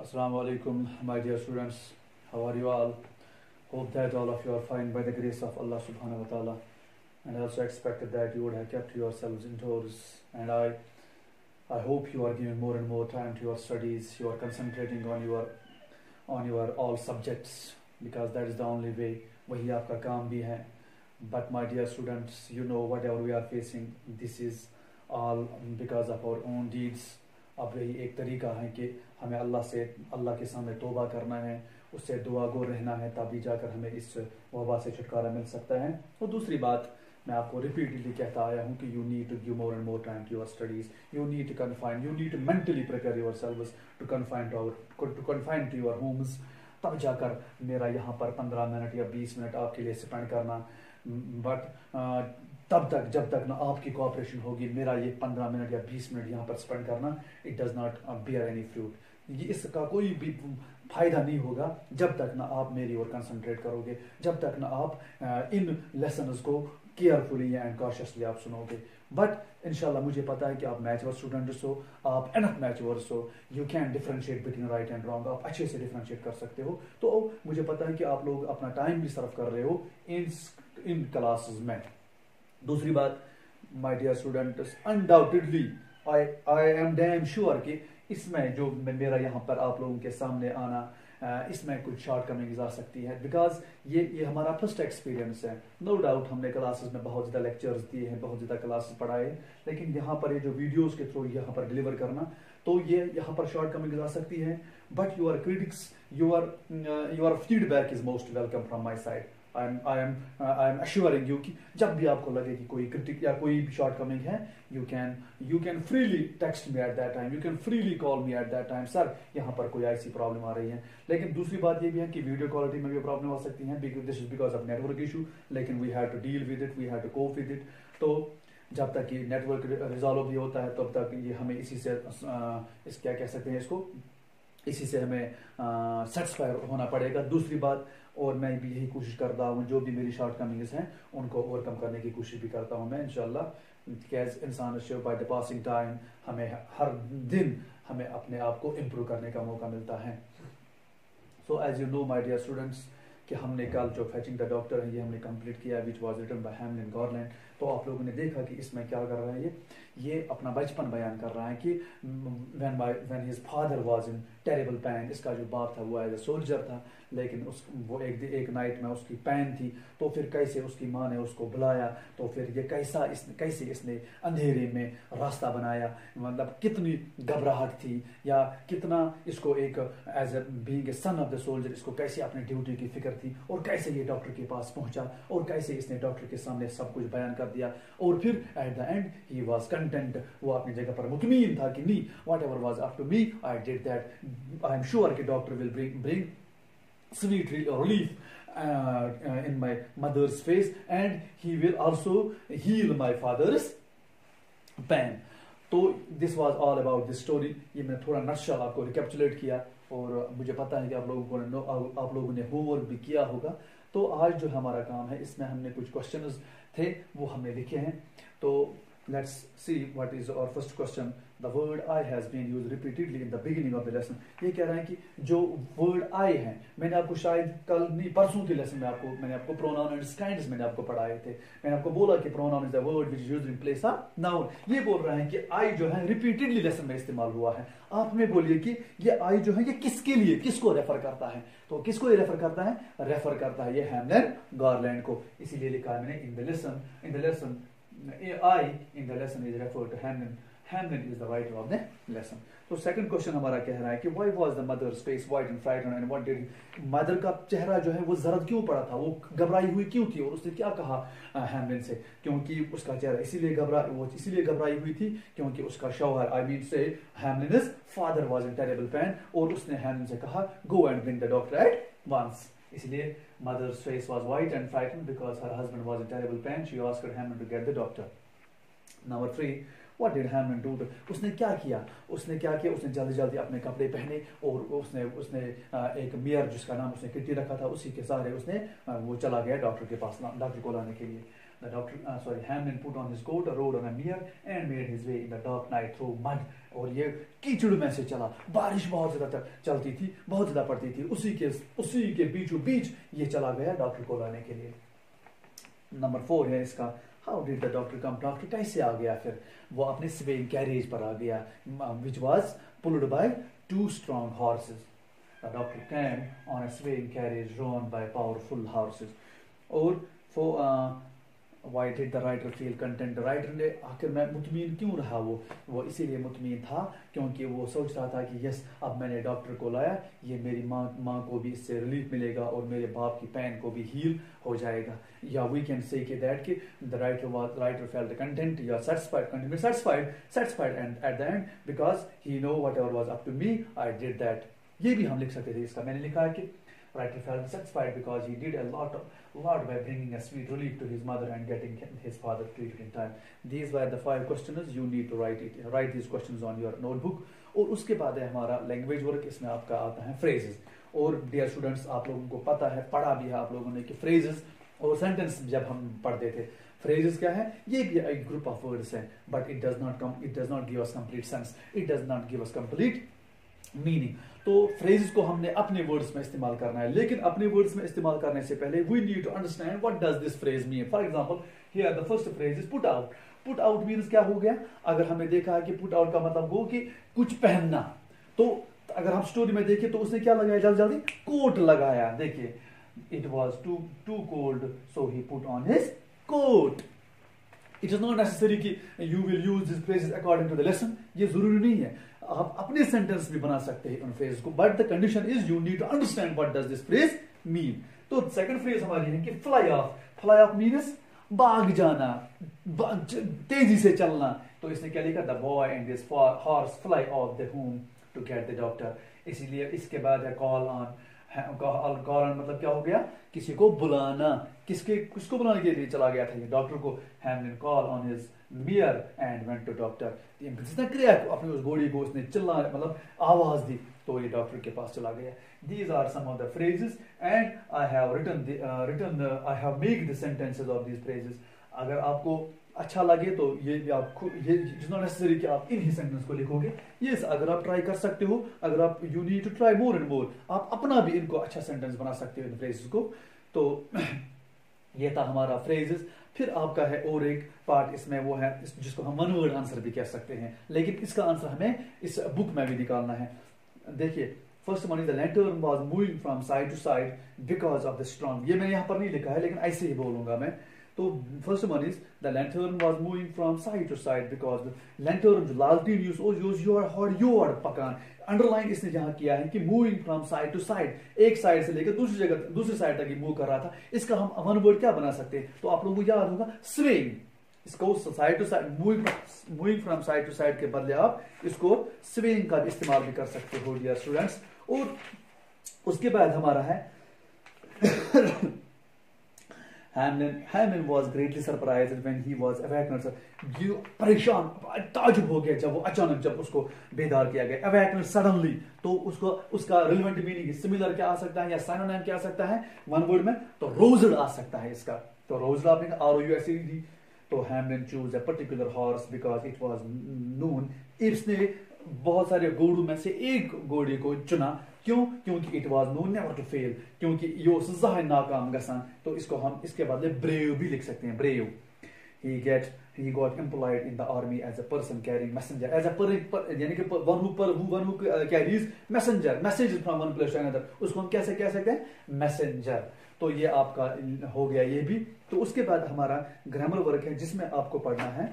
Assalamu alaikum, my dear students. How are you all? Hope that all of you are fine by the grace of Allah subhanahu wa ta'ala. And I also expected that you would have kept yourselves indoors. And I I hope you are giving more and more time to your studies. You are concentrating on your on your all subjects because that is the only way. वही आपका काम भी है. But my dear students, you know whatever we are facing, this is all because of our own deeds. अब यही एक तरीका है कि हमें अल्लाह से, अल्लाह के सामने तोबा करना है, उससे दुआ गो रहना है, तभी जाकर हमें इस वबा से छुटकारा मिल सकता है। और दूसरी बात, मैं आपको रिपीटली कहता आया हूँ कि you need to give more and more time to your studies you need to confine you need to mentally prepare yourself to confine to our to confine to your homes तब जाकर मेरा यहाँ पर पंद्रह मिनट या बीस minute आपके लिए स्पेंड करना। बट तब तक, जब तक ना आपकी कोऑपरेशन होगी, मेरा ये पंद्रह मिनट या बीस मिनट यहाँ पर स्पेंड करना it does not bear any fruit ये इसका कोई भी फ़ायदा नहीं होगा जब तक ना आप मेरी ओर कंसंट्रेट करोगे, जब तक ना आप इन लेसन को केयरफुली एंड कॉशियसली आप सुनोगे. बट इनशाला मुझे पता है कि आप मैचवर स्टूडेंट्स हो, आप एनफ मैचवर्स हो. You can differentiate between right and wrong आप अच्छे से डिफ्रेंशिएट कर सकते हो. तो मुझे पता है कि आप लोग अपना टाइम भी सर्व कर रहे हो इन इन क्लासेस में. दूसरी बात my dear students undoubtedly I I am damn sure कि इसमें जो मेरा यहाँ पर आप लोगों के सामने आना इसमें कुछ शॉर्ट कमिंग्स आ सकती है। बिकॉज़ ये ये हमारा फ़र्स्ट एक्सपीरियंस है। नो no डाउट हमने क्लासेस में बहुत ज़्यादा लेक्चर्स दिए हैं, बहुत ज़्यादा क्लासेस पढ़ाए हैं। लेकिन यहाँ पर ये जो वीडियोस के थ्रू यहाँ पर डिलीवर करना तो ये यहाँ पर शॉर्ट कमिंग आ सकती है। But your critics your your feedback is most welcome from my side I am I am I am assuring you कि जब भी आपको लगे कि कोई क्रिटिक या कोई भी शॉर्ट कमिंग है you can you can freely text me at that time you can freely call me at that time sir यहाँ पर कोई ऐसी प्रॉब्लम आ रही है। लेकिन दूसरी बात ये भी है कि वीडियो क्वालिटी में भी प्रॉब्लम आ सकती है this is because of network issue लेकिन we have to deal with it we have to cope with it तो जब तक ये नेटवर्क रिजॉल्व भी होता है, तब तक ये हमें इसी से इस क्या कह सकते हैं इसको? इसी से हमें सेटिस्फाई होना पड़ेगा। दूसरी बात और मैं भी यही कोशिश करता हूँ, जो भी मेरी शॉर्ट कमिंग्स हैं, उनको ओवरकम करने की कोशिश भी करता हूँ मैं इनशाला कैज इंसान बाय द पासिंग टाइम हमें हर दिन हमें अपने आप को इम्प्रूव करने का मौका मिलता है। So as you know my dear students कि हमने कल जो फैचिंग द डॉक्टर है, ये हमने कंप्लीट किया which was written by Hamlin Garland तो आप लोगों ने देखा कि इसमें क्या कर रहा है, ये ये अपना बचपन बयान कर रहा है कि when by when his father was in terrible pain इसका जो बाप था वो एज ए सोल्जर था, लेकिन उस, वो एक एक नाइट में उसकी पैन थी तो फिर कैसे उसकी माँ ने उसको बुलाया तो फिर ये कैसा इस, कैसे इसने अंधेरे में रास्ता बनाया मतलब कितनी घबराहट थी, या कितना इसको एक as a being a son of the soldier इसको कैसे अपनी ड्यूटी की फ़िक्र थी, और कैसे ये डॉक्टर के पास पहुँचा, और कैसे इसने डॉक्टर के सामने सब कुछ बयान कर दिया। और फिर at the end he was content वो अपनी जगह पर मुतमीन था कि नहीं whatever was after me I did that I am sure कि doctor will bring bring uh, uh, in my mother's face and he will also heal my father's pain. तो this was all about this story ये मैं थोड़ा नक्शल आपको रिकेपचुलेट किया। और मुझे पता है कि आप लोगों को आप लोगों ने होमवर्क भी किया होगा। तो आज जो हमारा काम है, इसमें हमने कुछ क्वेश्चन थे, वो हमने लिखे हैं। तो let's see what is our first question the word i has been used repeatedly in the beginning of the lesson ये कह रहा है कि जो word I है मैंने आपको शायद कल नहीं परसों के लेसन में आपको मैंने आपको pronoun and kinds मैंने आपको पढ़ाए थे मैंने आपको बोला कि pronoun is the word which is used in place of noun ये बोल रहे हैं कि I जो है repeatedly लेसन में इस्तेमाल हुआ है आप हमें बोलिए कि ये I जो है ये किसके लिए किसको रेफर करता है तो किसको ये रेफर करता है रेफर करता है ये हैमलन गार्लैंड को इसीलिए लिखा है मैंने in the lesson in the lesson I in the lesson is referred to Hamlin. Hamlin is the writer of the lesson. तो सेकंड क्वेश्चन हमारा कह रहा है कि why was the mother's face white and frightened and what did mother का चेहरा जो है वो जरद क्यों पड़ा था वो घबराई हुई क्यों थी और उसने क्या कहा हैमलिन से क्योंकि उसका चेहरा इसीलिए घबरा, वो इसीलिए घबराई हुई थी क्योंकि उसका शौहर आई मीन से Hamlin father was in terrible pain और उसने हैमलिन से कहा go and bring the doctor at once इसलिए mother face was white and frighten because her husband was terrible pain she Oscar Heman to get the doctor number three what did Heman to उसने क्या किया? उसने क्या किया? उसने जल्दी जल्दी अपने कपड़े पहने और उसने उसने एक मेयर जिसका नाम उसने किटी रखा था, उसी के सहारे उसने वो चला गया डॉक्टर के पास, डॉक्टर को लाने के लिए। The doctor, uh, sorry, Hamlin put on his coat, rode on a mare, and made his way in the dark night through mud. और ये कीचड़ में से चला। बारिश बहुत ज़्यादा चलती थी बहुत ज़्यादा पड़ती थी। उसी के उसी के बीचों बीच ये चला गया डॉक्टर को लाने के लिए। नंबर फोर है इसका। How did the doctor come doctor कैसे आ गया फिर? वो अपने स्वेइंग कैरेज पर आ गया। Which was pulled by two strong horses the doctor came on a swaying carriage drawn by powerful horses और for why did the writer feel content writer ने आखिर मैं मुतमिन क्यों रहा वो? वो इसीलिए मुतमिन था क्योंकि वो सोच रहा था कि यस, अब मैंने डॉक्टर को लाया, ये मेरी माँ माँ को भी इससे रिलीफ मिलेगा और मेरे बाप की पैन को भी हील हो जाएगा। या वी कैन से कि दैट कि the writer was writer felt the content या satisfied content satisfied satisfied and at the end because he know whatever was up to me I did that ये भी हम लिख सकते थे इसका। मैंने लिखा है कि writer felt satisfied because he did a lot of lot by bringing a sweet relief to his mother and getting his father treated in time. These were the five questions you need to write it. Write these questions on your notebook. और उसके बाद है हमारा language work इसमें आपका आता है phrases और डियर स्टूडेंट्स आप लोगों को पता है पढ़ा भी है आप लोगों ने कि फ्रेजेस और सेंटेंस जब हम पढ़ते थे फ्रेजेस क्या है ये भी एक ग्रुप ऑफ़ वर्ड्स है but it does not come it does not give us complete sense it does not give us complete meaning तो फ्रेजेस को हमने अपने वर्ड्स में इस्तेमाल करना है, लेकिन अपने वर्ड्स में इस्तेमाल करने से पहले we need to understand what does this phrase mean for example here the first phrase is put out put out means क्या हो गया? अगर हमने देखा है कि पुट आउट का मतलब हो कि कुछ पहनना। तो अगर हम स्टोरी में देखें तो उसने क्या लगाया? जल्दी जल्दी कोट लगाया। देखिए it was too too cold so he put on his coat it is not necessary कि you will use this phrases according to the lesson ये ज़रूरी नहीं है। आप अपने सेंटेंस भी बना सकते हैं उन फ्रेज को but the condition is you need to understand what does this phrase mean तो सेकंड फ्रेज हमारी है कि fly off fly off means भाग जाना तेज़ी से चलना। तो इसने क्या लिखा? The boy and this horse fly off the home to get the doctor इसीलिए इसके बाद है कॉल ऑन कॉल मतलब क्या हो गया? किसी को बुलाना, किसके, किसको बुलाने के लिए चला गया था ये डॉक्टर को? Hamlin call on his mare and went to doctor जिसने क्रिया अपने उस घोड़ी को उसने चिल्ला मतलब आवाज़ दी तो ये डॉक्टर के पास चला गया। These are some of the phrases and I have written written I have make the sentences of these phrases अगर आपको अच्छा लगे तो ये आप ये नॉट नेसेसरी कि आप इन ही सेंटेंस को लिखोगे। यस अगर आप ट्राई कर सकते हो, अगर आप you need to try more and more आप अपना भी इनको अच्छा सेंटेंस बना सकते हो इन फ्रेजेस को। तो ये था हमारा फ्रेजेस फिर आपका है और एक पार्ट इसमें वो है जिसको हम वन वर्ड आंसर भी कह सकते हैं। लेकिन इसका आंसर हमें इस बुक में भी निकालना है। देखिए first one is the lantern was moving from side to side because of the strong ये मैंने यहाँ पर नहीं लिखा है, लेकिन ऐसे ही बोलूँगा मैं। तो first one is the lantern was moving from side to side because lantern जो लालटीन यूज़ यूज़ योर हॉर योर पकान अंडरलाइन इसने जहाँ किया है कि moving from side to side एक साइड से लेकर दूसरी जगह, दूसरी साइड तक मूव कर रहा था। इसका हम वन वर्ड क्या बना सकते हैं? तो आप लोगों को याद होगा स्विंग इसको side to side moving moving from side to side के बदले आप इसको स्विंग का इस्तेमाल भी कर सकते हो डियर स्टूडेंट्स और उसके बाद हमारा है Hamlin, Hamlin was greatly surprised when he was awakened. ये परेशान ताजुब हो गया जब वो अचानक जब उसको बेदार किया गया। अवेकन सडनली तो उसको उसका रिलेवेंट मीनिंग सिमिलर क्या आ सकता है या साइनोनिम क्या आ सकता है? वन वर्ड में तो रोजड आ सकता है इसका। तो रोजड आपने R O U S E D तो Hamlin choose a particular horse because it was known इसने बहुत सारे घोड़ों में से एक घोड़े को चुना। क्यों क्योंकि it was known never to fail क्योंकि ये जहन नाकाम गसान तो इसको हम इसके बदले ब्रेव भी लिख सकते हैं brave he get he got employed in the army as a person carrying messenger as a per, per यानी कि one who per who one who uh, carries messenger messages from one place to another उसको हम कैसे कह सकते हैं messenger तो ये आपका हो गया ये भी तो उसके बाद हमारा ग्रामर वर्क है जिसमें आपको पढ़ना है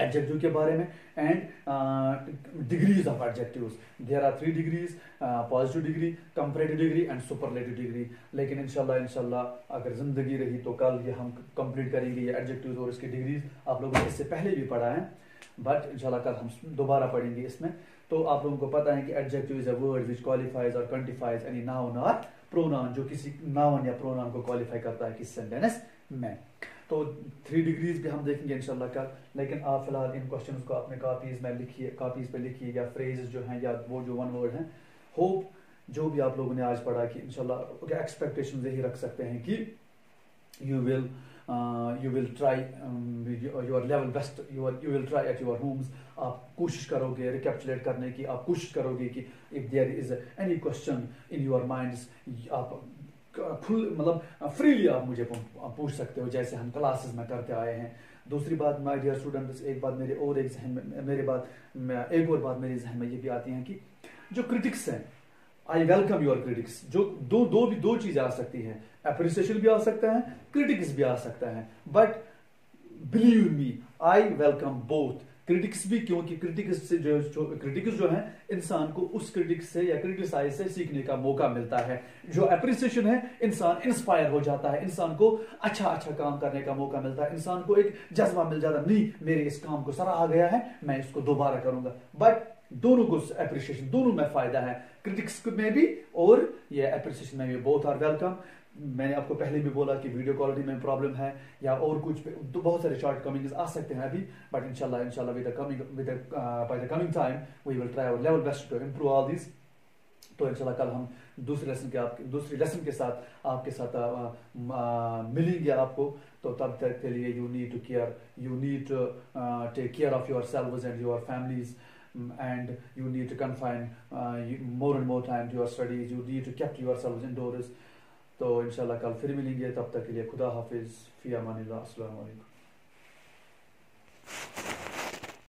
एडजेक्टिव के बारे में and degrees of adjectives there are three degrees positive degree comparative degree and superlative degree लेकिन इंशाल्लाह इंशाल्लाह, अगर ज़िंदगी रही तो कल ये हम कंप्लीट करेंगे ये एडजेक्टिव्स और इसकी डिग्रीज आप लोगों ने इससे पहले भी पढ़ा है बट इंशाल्लाह कल हम दोबारा पढ़ेंगे इसमें। तो आप लोगों को पता है कि adjective is a word which qualifies और क्वांटिफाइज एनी नाउन और प्रोनाउन जो किसी नाउन या प्रोनाउन को क्वालिफाई करता है किसी सेंटेंस में। तो थ्री डिग्रीज भी हम देखेंगे इनशाला कल लेकिन आप फ़िलहाल इन क्वेश्चन को अपने कापीज में लिखिए कापीज पे लिखिए या फ्रेज जो हैं या वो जो वन वर्ड हैं। होप जो भी आप लोगों ने आज पढ़ा कि इनशाला एक्सपेक्टेशन यही रख सकते हैं कि you will try um, your, your level best your you will try at your homes आप कोशिश करोगे रिकेपचुलेट करने की आप कोशिश करोगे कि if there is any question in your minds आप फुल मतलब फ्रीली आप मुझे पूछ सकते हो, जैसे हम क्लासेस में करते आए हैं। दूसरी बात माय डियर स्टूडेंट्स एक बात मेरे और एक जहन में मेरे बात एक और बात मेरे जहन में ये भी आती है कि जो क्रिटिक्स हैं आई वेलकम योर क्रिटिक्स जो दो दो भी दो चीज़ आ सकती है। अप्रिसिएशन भी आ सकता है क्रिटिक्स भी आ सकता है। But believe me I welcome both critics भी क्योंकि क्रिटिक्स से जो, क्रिटिक्स जो है इंसान को उस क्रिटिक्स से या क्रिटिसाइज से सीखने का मौका मिलता है। जो अप्रिसिएशन है इंसान इंस्पायर हो जाता है। इंसान को अच्छा अच्छा काम करने का मौका मिलता है। इंसान को एक जज्बा मिल जाता है नहीं मेरे इस काम को सराहा गया है मैं इसको दोबारा करूँगा। बट दोनों को अप्रिसिएशन दोनों में फ़ायदा है। क्रिटिक्स में भी और ये अप्रिसिएशन में भी बोथ आर वेलकम मैंने आपको पहले भी बोला कि वीडियो क्वालिटी में प्रॉब्लम है या और कुछ तो बहुत सारे शॉर्ट कमिंग आ सकते हैं अभी बट इंशाल्लाह इंशाल्लाह with coming with by the coming time we will try our level best to improve all this तो इंशाल्लाह कल हम दूसरे लेसन के आप दूसरी लेसन के साथ आपके साथ आ, आ, मिलेंगे आपको। तो तब तक के लिए you need to care you need to take care of yourselves and your families and you need to confine uh, you, more and more time to your studies. You need to keep yourselves indoors. तो इंशाल्लाह कल फिर मिलेंगे तब तक के लिए खुदा हाफिज़ फ़ी अमान